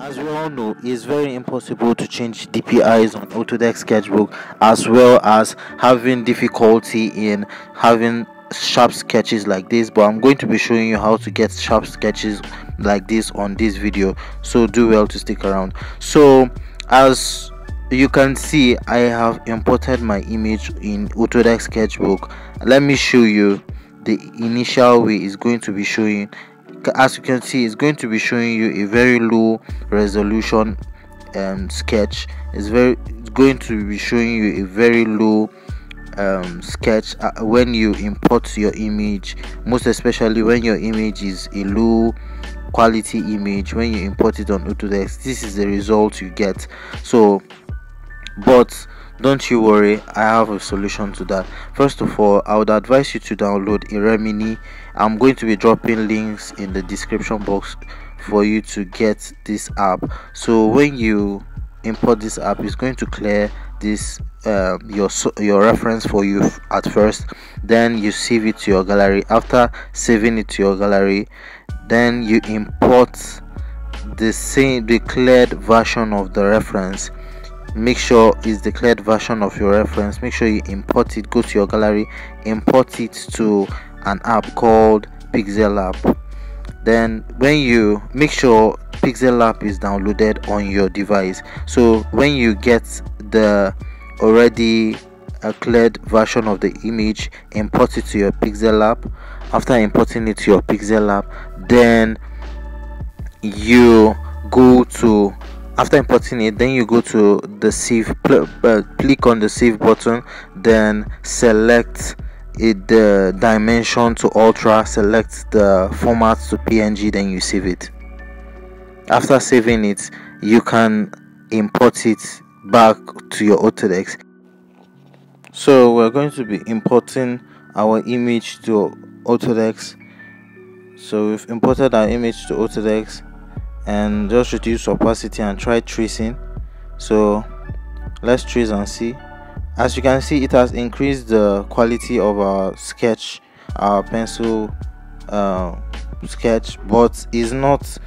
As we all know, it's very impossible to change DPIs on Autodesk Sketchbook as well as having difficulty in having sharp sketches like this but i'm going to be showing you how to get sharp sketches like this on this video. So do well to stick around. So as you can see i have imported my image in autodesk sketchbook. Let me show you the initial way is going to be showing as you can see it's going to be showing you a very low resolution um, sketch. It's very it's going to be showing you a very low um, sketch uh, when you import your image. Most especially when your image is a low quality image when you import it on autodesk this is the result you get. So but don't you worry i have a solution to that. First of all i would advise you to download Remini. I'm going to be dropping links in the description box for you to get this app. So when you import this app it's going to clear this uh, your your reference for you at first. Then you save it to your gallery. After saving it to your gallery then you import the same declared version of the reference make sure it's declared version of your reference. Make sure you import it. Go to your gallery import it to an app called PixelLab then when you make sure PixelLab is downloaded on your device. So when you get the already a cleared version of the image import it to your PixelLab after importing it to your PixelLab then you go to after importing it then you go to the save uh, click on the save button then select it the dimension to ultra select the format to png then you save it. After saving it you can import it back to your autodesk. So we're going to be importing our image to autodesk. So we've imported our image to autodesk and just reduce opacity and try tracing. So let's trace and see. As you can see it has increased the quality of our sketch our pencil uh, sketch but is not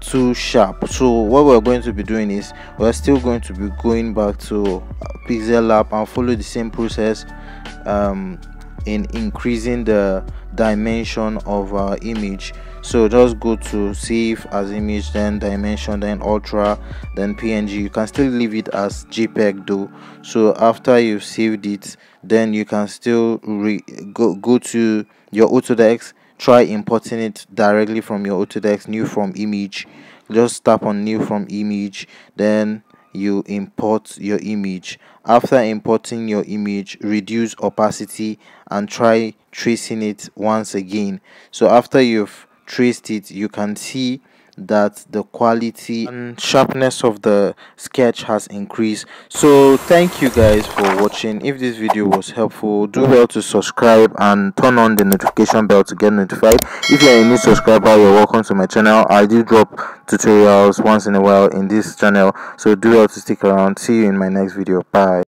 too sharp. So what we're going to be doing is we're still going to be going back to PixelLab and follow the same process um, in increasing the dimension of our image. So just go to save as image then dimension then ultra then png you can still leave it as jpeg though. So after you've saved it then you can still go go to your autodesk try importing it directly from your autodesk new from image. Just tap on new from image then you import your image. After importing your image reduce opacity and try tracing it once again. So after you've traced it you can see that the quality and sharpness of the sketch has increased. So thank you guys for watching. If this video was helpful do well to subscribe and turn on the notification bell to get notified. If you're a new subscriber you're welcome to my channel. I do drop tutorials once in a while in this channel. So do well to stick around. See you in my next video. Bye